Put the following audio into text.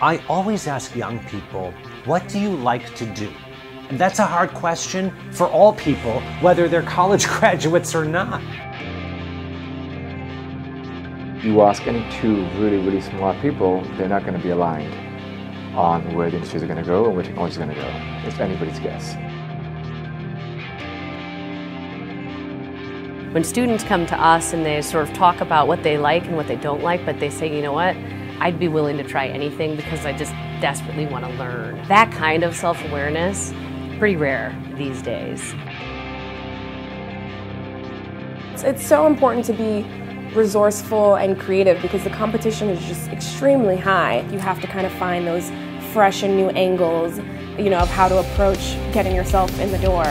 I always ask young people, what do you like to do? And that's a hard question for all people, whether they're college graduates or not. You ask any two really, really smart people, they're not going to be aligned on where the industries are going to go and where technology is going to go. It's anybody's guess. When students come to us and they sort of talk about what they like and what they don't like, but they say, you know what, I'd be willing to try anything because I just desperately want to learn. That kind of self-awareness, pretty rare these days. It's so important to be resourceful and creative because the competition is just extremely high. You have to kind of find those fresh and new angles, you know, of how to approach getting yourself in the door.